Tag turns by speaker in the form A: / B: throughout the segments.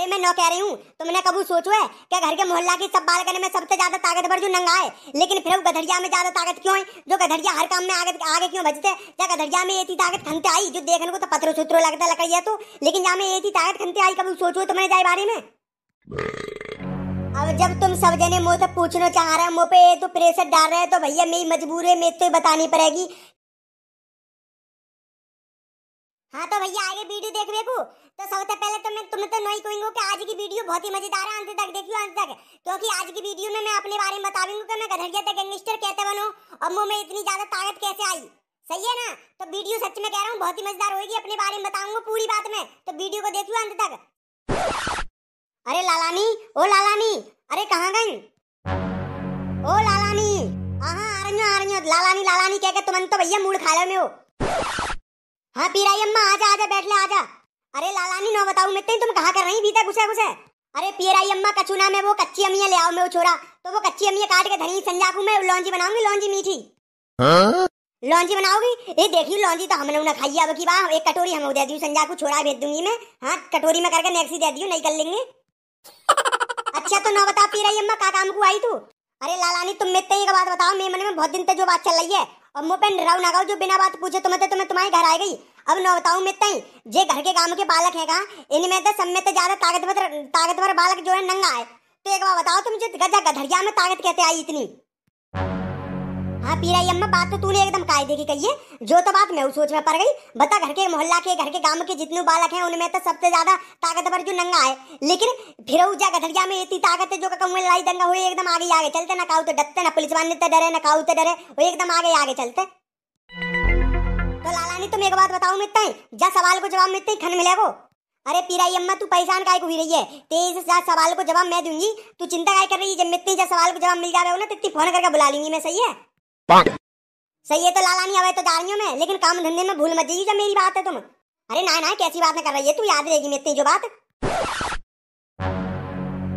A: अरे मैं नौ कह रही हूँ, तुमने कबू सोचो है क्या घर के मोहल्ला की सब बालकने में सबसे ज़्यादा ताकतवर जो नंगा है? लेकिन फिर वो गधरिया में ज़्यादा ताकत क्यों है? जो गधरिया हर काम में आगे आगे क्यों बचते क्या गधरिया में थी ताकत खनते आई जो देखने को तो पत्थरों सुत्रो लगता लकड़ी है तो? लेकिन जहाँ में थी ताकत खनते आई कबू सोचो तुमने जाए बारे में? अब जब तुम सब जने मुझसे पूछना चाह रहे हो, मुँह पे तो प्रेशर डाल रहे हैं तो भैया मेरी मजबूर है, मेरे तो बतानी पड़ेगी हाँ तो भैया, आगे वीडियो देख देखो तो सबसे पहले तो मैं तुम्हें तो नहीं कहूँगा कि आज की वीडियो बहुत ही मज़ेदार है, अंत तक देखियो, अंत तक। क्योंकि आज की वीडियो में मैं अपने बारे में बता दूँगा कि मैं गधरिया तक गैंगस्टर कैसे बनो और मुँह में इतनी ज़्यादा ताकत कैसे आई। सही है ना? तो वीडियो सच में कह रहा हूँ, बहुत ही मज़ेदार होगी अपने बारे में बताऊँगा पूरी बात में। तो वीडियो को देखियो, अंत तक। अरे लालानी ओ लालानी अरे कहाँ गई? ओ लालानी आ रही हूँ, आ रही हूँ। लालानी लालानी कह के तो भैया मूड खा में हो। हाँ पीराई अम्मा, आजा आजा, बैठ ले, आजा। अरे, लालानी, नो बताऊँ मैं तुम कहाँ कर रही भीतर घुसे घुसे। अरे पीराई अम्मा कचुना में वो, कच्ची अमिया ले आओ मैं वो छोरा। तो वो कच्ची अमिया काट के धरी संजाकू में, लौंजी बनाऊँगी, लौंजी मीठी। लौंजी बनाओगी ये देखियो लौंजी तो हम लोग खाइए अब की बात एक कटोरी हम दे दी संजाकू छोड़ा भेज दूँगी मैं। हाँ कटोरी में करके नेक्सी दे दियो, नहीं कर लेंगे। अच्छा तो ना बता पीराई अम्मा का काम को आई तू? अरे, लालानी, तुम मेरे एक बात बताओ, मेरे मन में बहुत दिन तक जो बात चल रही है। और मुँह पे राव ना जो बिना बात पूछे तुम्हें तो मैं तुम्हारे घर आ गई। अब न बताऊ मैं तई जे घर के गाँव के बालक है कहा? इनमें तो सब में तो ज़्यादा ताकतवर ताकतवर बालक जो है नंगा है। तो एक बार बताओ तुम जो गजा गधरिया में ताकत कहते आई इतनी? हाँ पीराई अम्मा बात तो तूने एकदम कायदे की कही है। जो तो बात मैं उस सोच में पड़ गई। बता, घर के मोहल्ला के, घर के गाँव के जितने बालक हैं, उनमें तो सबसे ज़्यादा ताकतवर जो नंगा है। लेकिन फिर जा गधरिया में इतनी ताकत है जो कहूँ लड़ाई दंगा हुए एकदम आगे आगे चलते, ना काऊ तो डरते, ना पुलिस वाले तो डरे, ना काउ तो डरे, वो एकदम आगे आगे चलते। तो लालानी, तुम एक बात बताओ मित्ता जा सवाल को जवाब मित्ता खन मिलेगो अरे पीराई अम्मा तू परेशान काय को हुई रही है? तेज जा सवाल को जवाब मैं दूँगी, तू चिंता काय कर रही है? जब मित्ती जा सवाल को जवाब मिल जा रहा हो ना तितनी फ़ोन करके बुला लूँगी मैं, सही है? सही है तो लालानी अब तो जा मैं, लेकिन काम धंधे में भूल मत जाइए जब मेरी बात है तुम। अरे ना ना, कैसी बात ना कर रही है, तू याद रहेगी मित्ती जो बात।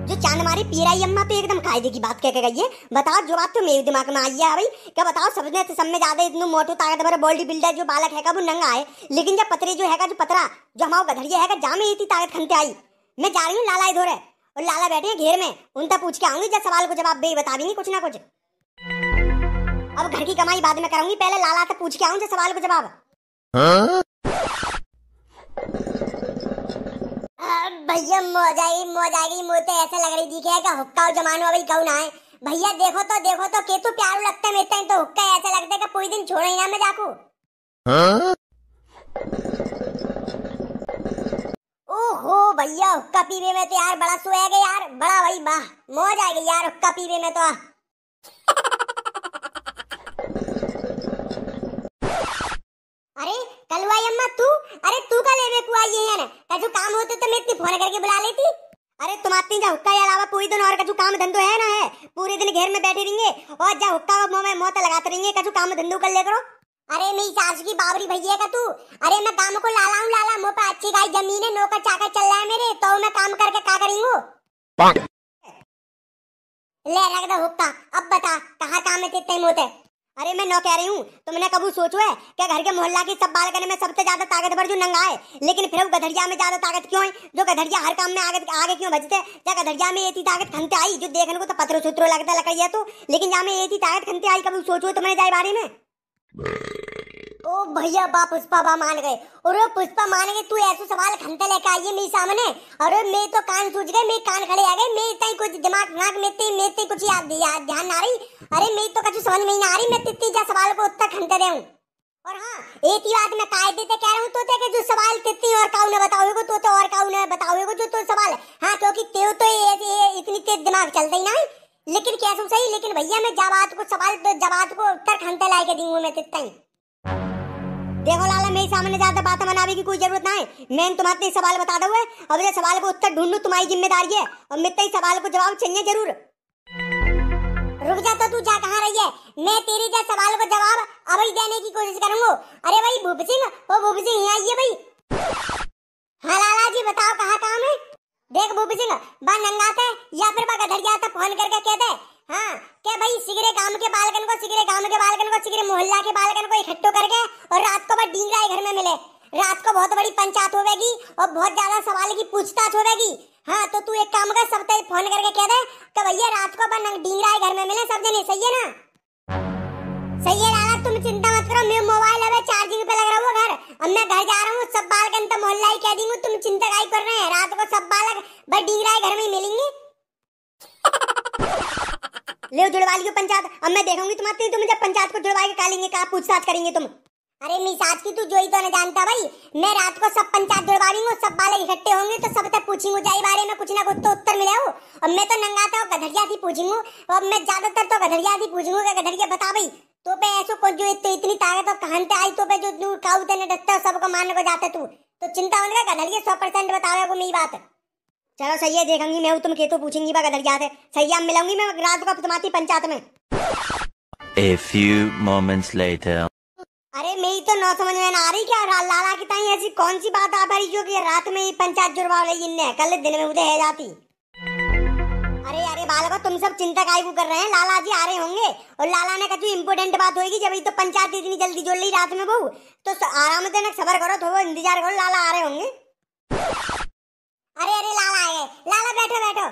A: जो चाँद मारी पीराई अम्मा तो एकदम कायदे की बात कह के गई है। बताओ, जो बात तो मेरे दिमाग में आई है, भाई। क्या बताओ, सबने तो सब में ज़्यादा इतने मोटो ताकतवर बॉडी बिल्डर जो बालक है वो नंगा है लेकिन जब पतरे जो है जो पतरा, जो हमारा गधरिया है जा में इतनी ताकत खनते आई। मैं जा रही हूँ लाला इधर है और लाला बैठे हैं घेर में। उनका पूछ के आऊँगी, जब सवाल को जवाब बे बता देंगे कुछ ना कुछ। अब घर की कमाई बाद में करूँगी, पहले लाला से पूछ के आऊँगी सवाल को जवाब। भैया मौज आई मौज आएगी मोते ऐसे लग रही दिखे का हुक्का जमानो अभी कौन आए? भैया, देखो तो देखो तो के तो प्यार लगता है मेरे तो हुक्का ऐसा लगता है पूरी दिन छोड़ो ही ना मैं जाकू। ओहो, भैया, हुक्का पीवे में तो यार बड़ा सुएगा यार, बड़ा भाई वाह मौज आएगी यार, हुक्का पीवे में तो अरे कलवाई अम्मा तू अरे तू का लेवे को आई है ना कजू काम होते तो मैं इतनी फ़ोन करके बुला लेती अरे तुम आती जा हुक्का के अलावा पूरी दिन और कजू काम धंधो है ना है? पूरे दिन घेर में बैठे रहेंगे और जा हुक्का मुँह में मोता लगाते रहेंगे कजू काम धंधो कर ले करो। अरे मेरी सास की बाबरी भैया का तू। अरे मैं काम को लाला हूँ लाला मुँह पे अच्छी गाय ज़मीन है नौकर चाकर चल रहा है मेरे तो मैं काम करके का करेंगे ले रख दो हुक्का अब बता कहाँ काम है तेते मोते अरे मैं नौ कह रही हूँ, तुमने कबू सोचो है क्या घर के मोहल्ला की सब बालकने में सबसे ज़्यादा ताकतवर जो नंगा है? लेकिन फिर वो गधरिया में ज़्यादा ताकत क्यों है जो गधरिया हर काम में आगे आगे क्यों भजते क्या गधरिया में इतनी ताकत खनते आई, जो देखने को तो पत्थरों सूत्रों लगता लकड़िया तो। लेकिन जहाँ में इतनी ताकत खनते आई कबू सोचो तुमने जाए बारे में? ओ भैया बा पुष्पा बा मान गए। और पुष्पा मान गए तू ऐसे सवाल खनते लेके आई है मेरे सामने। अरे मैं तो कान सूझ गए मेरे कान खड़े आ गए मैं इतना ही कुछ दिमाग नाक में ते में ते कुछ याद ध्यान ना रही। अरे मैं तो कुछ समझ में नहीं आ रही मैं तित्ती जा सवाल को उत्तर खनते दे और हाँ एक ही बात मैं कायदे से कह रहा हूँ तो ते जो सवाल तित्ती और काऊ ने बताओगे तो तो और काऊ ने बताओगे जो तो सवाल। हाँ क्योंकि तेव तो ये, इतनी तेज दिमाग चलता ही ना लेकिन कैसे सही? लेकिन भैया मैं जवाब को सवाल जवाब को उत्तर खनते ला के दूँगा मैं तित्ता ही देखो लाला, मेरे सामने ज़्यादा बात मनाने की कोई ज़रूरत ना है। मैंने तुम्हारे सवाल बता दो अब ये सवाल को उत्तर ढूंढू, तुम्हारी ज़िम्मेदारी है। और मेरे सवाल को जवाब चाहिए ज़रूर। रुक जा तो तू, जा, कहाँ रही है? मैं तेरी जा सवाल को जवाब अभी देने की कोशिश करूँगा। अरे भाई, भूप सिंह, ओ भूप सिंह, यहाँ आइए भाई। हाँ लाला जी, बताओ कहाँ काम है? देख भूप सिंह बा नंगाते या फिर बा गधरिया था फ़ोन करके कहते हाँ क्या भाई सिगरे गाँव के बालकन को, सिगरे गाँव के बालकन को, सिगरे मोहल्ला के बालकन को इकट्ठो करके और रात को बस डींगरा घर में मिले। रात को बहुत बड़ी पंचायत होगी और बहुत ज़्यादा सवाल की पूछताछ होगी हाँ तो तू एक काम कर, सब तक फ़ोन करके कह दे कि भैया रात को अपन डींगरा घर में मिले, सब जने। सही है ना? सही है लाला, तुम चिंता मत करो मेरा मोबाइल अब चार्जिंग पे लग रहा है घर। अब मैं घर जा रहा हूँ, सब बाल के अंत मोहल्ला ही कह दूँगी, तुम चिंता काई कर रहे हैं। रात को सब बालक बस डींगरा घर में ही मिलेंगे। ले जुड़वा लियो पंचायत। अब मैं देखूँगी तुम्हारे तुम जब पंचायत को जुड़वा के कालेंगे कहा पूछताछ करेंगे तुम? अरे मिसाज की तू जोई तो न जानता भाई। मैं रात को सब पंचायत जुड़वा दूँगी सब बाले इकट्ठे होंगे तो सब तक पूछेंगे जाई बारे में कुछ ना कुछ तो उत्तर मिले हो। अब मैं तो नंगाता हूँ गधरिया थी पूछूँगी। अब मैं ज़्यादातर तो गधरिया थी पूछूँगी गधरिया बता भाई तो पे ऐसो को जो तो इतनी ताकत और कहाँ आई तो पे जो तू काऊ तेने डरता सबको मारने को जाते तू। तो चिंता होने का गधरिया सौ परसेंट बतावे को मेरी बात। चलो सही है देखूँगी मैं तुम खेतो पूछेंगी बा गधरिया से सही है मिलूँगी मैं रात को तुम्हारी पंचायत में।
B: A few moments later.
A: अरे मेरी तो नौ समझ में ना आ रही क्या लाला की ताई ऐसी कौन सी बात आ रही जो कि रात में ही पंचायत जुड़वा रही इनने? कल दिन में उधर है जाती। अरे अरे बालको तुम सब चिंता काय को कर रहे हैं। लाला जी आ रहे होंगे। और लाला ने कहा इम्पोर्टेंट बात होगी जब तो पंचायत इतनी जल्दी जुड़ ली रात में बहू तो आराम से सबर करो थोड़ा इंतज़ार करो लाला आ रहे होंगे। अरे अरे, लाला आ गए लाला, बैठो बैठो।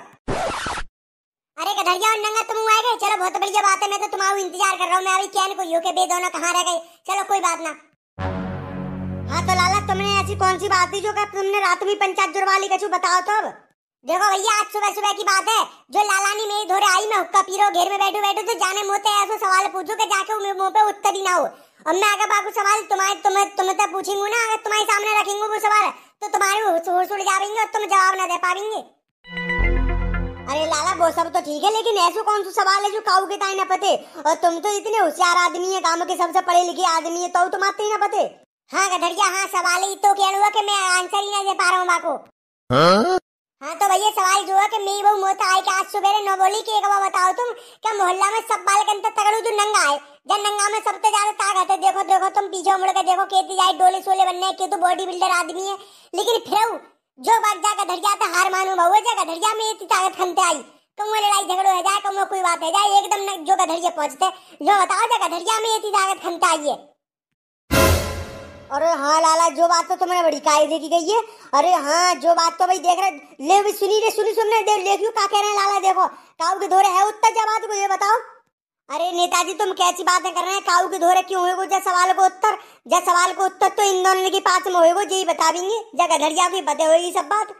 A: अरे गधरिया और नंगा तुम आ गए चलो, बहुत बढ़िया बात है। मैं तो तुम्हारा इंतज़ार कर रहा हूँ। मैं अभी क्या को यो के बे दोनों कहाँ रह गए। चलो, कोई बात ना। हाँ तो लाला, तुमने ऐसी कौन सी बात थी जो कि तुमने रात में पंचायत जुड़वा ली कछु बताओ तो अब? देखो भैया, आज सुबह सुबह की बात है। जो लाला ने मेरी धोरे आई, मैं हुक्का पी रहा घेर में बैठू बैठू तो जाने मोते ऐसा सवाल पूछू कि जाके मुँह पे उत्तर ही ना हो। अब मैं अगर बाकू सवाल, तुम्हारे, तुम्हें तुम्हें तब पूछेंगे ना, अगर तुम्हारे सामने रखेंगे वो सवाल। तो तुम्हारे होश उड़ जाएँगे और तुम जवाब ना दे पाएँगे अरे लाला, वो सब तो ठीक है, लेकिन ऐसा कौन सा सवाल है जो काऊ के ताई ना पते? और तुम तो इतने होशियार आदमी है गाँव के सबसे पढ़े लिखे आदमी है तो तुम आते ही ना पते? हाँ गठरिया हाँ सवाल ही तो क्या हुआ कि मैं आंसर ही ना दे पा रहा हूँ बाको हाँ? तो भैया, सवाल जो है कि मेरी बहू मोता आई कि आज सुबह न बोली कि एक बार बताओ तुम क्या मोहल्ला में सब बाल के तगड़ू जो नंगा है जब नंगा में सबसे ज़्यादा ताकत है देखो देखो तुम पीछे मुड़ के देखो खेती जाए, डोले सोले बनने के तो बॉडी बिल्डर आदमी है। लेकिन फिर जो बात जाकर धड़िया तो हार मानू, बहु जाकर धड़िया में इतनी ताकत खनते आई। कम लड़ाई झगड़ो है, जाए, कम कोई बात है, जाए, एकदम जो गधरिया पहुँचते जो बताओ, जाकर धड़िया में इतनी ताकत खनते आई है। अरे हाँ लाला, जो बात तो तुमने बड़ी काय देखी गई है। अरे हाँ जो बात तो भाई देख रहे ले भी सुनी रे सुनी सुनने दे देखियो का कह रहे हैं लाला, देखो। काऊ के धोरे है उत्तर बात को ये बताओ। अरे नेताजी, तुम कैसी बातें कर रहे हैं? काऊ के धोरे क्यों होएगो? जब सवाल को उत्तर जब सवाल को उत्तर तो इन दोनों के पास में होएगो, यही बता देंगे। जगह धड़िया की पते होगी सब बात।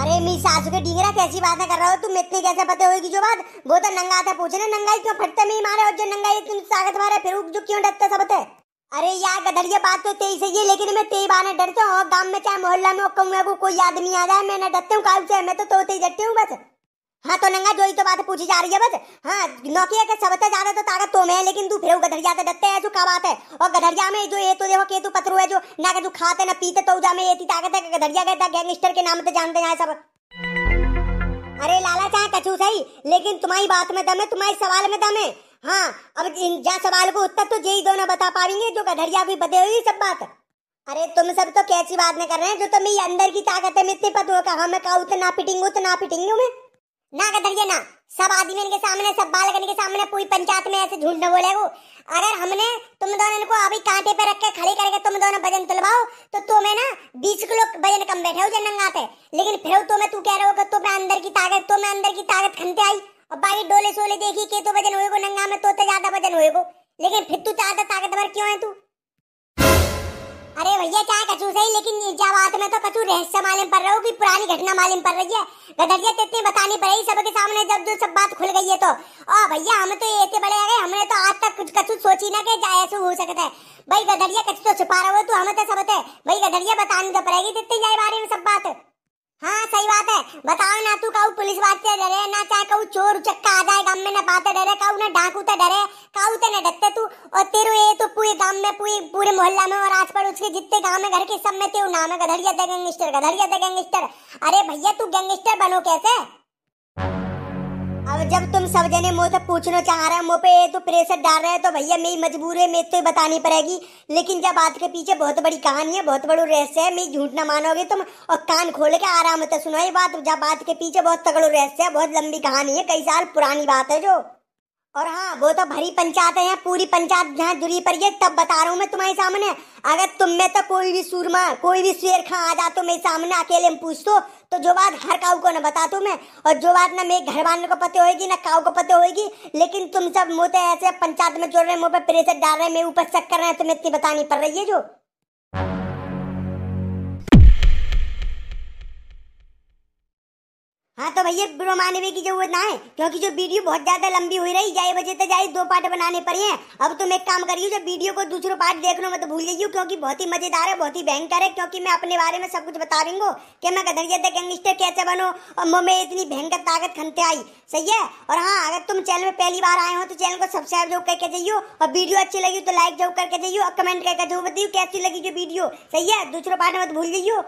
A: अरे मी सासू के डींगरा, कैसी बातें कर रहे हो तुम? इतनी कैसे पते होगी जो बात? वो तो नंगा था पूछने नंगाई क्यों फटते? में ही मारे और जो नंगाई तुम ताकत मारे, फिर जो क्यों डरते सब थे अरे यार गधरिया बात तो तेई सही है, लेकिन मैं तेई बाने डरता हूँ गाँव में चाहे मोहल्ला में कहूँ को कोई आदमी आ जाए, मैं ना डरती हूँ काऊ से मैं तो तोते ही डरती हूँ, बस। हाँ तो नंगा, जो ही तो बात पूछी जा रही है, बस। हाँ नौकिया के सबसे ज़्यादा तो ताकत तो मैं लेकिन तू फिर गधरिया से डरते है जो का बात है? और गधरिया में जो ये तो देखो केतु पत्रू है, जो ना के जो खाते, ना पीते तो जा में ये ताकत है गधरिया कहता गैंगस्टर के नाम से जानते हैं सब। अरे लाला चाहे कछू सही, लेकिन तुम्हारी बात में दम है, तुम्हारे सवाल में दम है। हाँ अब इन जा सवाल को उत्तर तो यही दोनों बता पाएँगे, जो गधरिया भी बते हुई सब बात। अरे, तुम सब तो कैसी बात नहीं कर रहे हैं, जो तो मेरी अंदर की ताकत है मित्ते पत हो कहा मैं कहूँ तो ना पिटिंगू तो ना मैं। ना, गधरिया, ना। सब आदमी के सामने, सब बालकन के सामने, पूरी पंचायत में ऐसे झूठ न बोले अगर हमने, तुम दोनों को अभी कांटे पे रख के खड़े करके तुम दोनों वज़न तुलवाओ तो तुम्हें ना बीस किलो वज़न कम बैठे हो जन्नंगाते लेकिन फिर तो मैं, तू कह रहा हो कि तुम्हें अंदर की ताकत तुम्हें अंदर की ताकत खनते आई। और बाकी डोले सोले देखी, के तो वज़न होएगो, नंगा में तो ज़्यादा वज़न होएगो। लेकिन फिर तू ज़्यादा ताकतवर क्यों है तू? अरे भैया, चाहे कचू सही, लेकिन जा बात में तो कचू रहस्य मालूम पड़ रहा हो कि पुरानी घटना मालूम पड़ रही है। गधरिया तो इतनी बतानी पड़ेगी सबके सामने, जब जो सब बात खुल गई है तो। ओ भैया, हम तो इतने बड़े आ गए, हमने तो आज तक कुछ कचू सोची ना कि ऐसा हो सकता है। भाई गधरिया कचू तो छुपा रहा हो तू, हमें तो सब है भाई गधरिया बतानी तो पड़ेगी इतनी जाए बारे में सब बात। हाँ सही बात है। बताओ ना तू कहू पुलिस बात से डरे, ना चाहे कहू चोर चक्का आ जाए, गाँव में ना बातें डरे कहू ना डाकू तो डरे कहू तो न डरते तू। और तेरे ये तो पूरे गाँव में, पूरे पूरे मोहल्ला में और आस पड़ोस के जितने गाँव में घर के सब में तेरू नाम है Gadhariya the gangster Gadhariya the gangster. अरे भैया, तू गैंगस्टर बनो कैसे? जब तुम सब जने मुझे से पूछना चाह रहे हैं मुझ पे तो प्रेशर डाल रहे हैं तो भैया मेरी मजबूरी है मैं तो बतानी पड़ेगी। लेकिन जब बात के पीछे बहुत बड़ी कहानी है, बहुत बड़ो रहस्य है मैं झूठ ना मानोगे तुम, और कान खोल के आराम से सुनो ये बात, जब बात के पीछे बहुत तगड़ो रहस्य है, बहुत लंबी कहानी है, कई साल पुरानी बात है जो। और हाँ वो तो भरी पंचायत है यहाँ पूरी पंचायत जहाँ जुड़ी पर ये तब बता रहा हूँ मैं तुम्हारे सामने। अगर तुम में तो कोई भी सूरमा, कोई भी शेर खा आ जा तो मेरे सामने अकेले में पूछ तो तो जो बात हर काऊ को ना बता तू मैं, और जो बात ना मेरे घर वालों को पते होगी ना काऊ को पते होगी लेकिन तुम सब मुँह ऐसे पंचायत में जोड़ रहे मुँह पे प्रेशर डाल रहे मेरे ऊपर चक कर रहे हैं, तुम्हें इतनी बतानी पड़ रही है जो? हाँ तो भैया, बुरा मानने की ज़रूरत ना है, क्योंकि जो वीडियो बहुत ज़्यादा लंबी हुई रही, जाए बजे तक जाए, दो पार्ट बनाने पड़े हैं अब तुम एक काम करियो, जब वीडियो को दूसरा पार्ट देख लो मत भूल जाइयो, क्योंकि बहुत ही मज़ेदार है, बहुत ही भयंकर है, क्योंकि मैं अपने बारे में सब कुछ बता रही हूँ, कि मैं गधरिया तक गैंगस्टर कैसे बनो, और मुँह में इतनी भयंकर ताकत खनते आई, सही है? और हाँ अगर तुम चैनल में पहली बार आए हो तो चैनल को सब्सक्राइब ज़रूर करके जाइयो, और वीडियो अच्छी लगी तो लाइक ज़रूर करके जाइयो, और कमेंट करके ज़रूर बताइयो, कैसी लगी जो वीडियो, सही है? दूसरा पार्ट मत भूल जाइयो।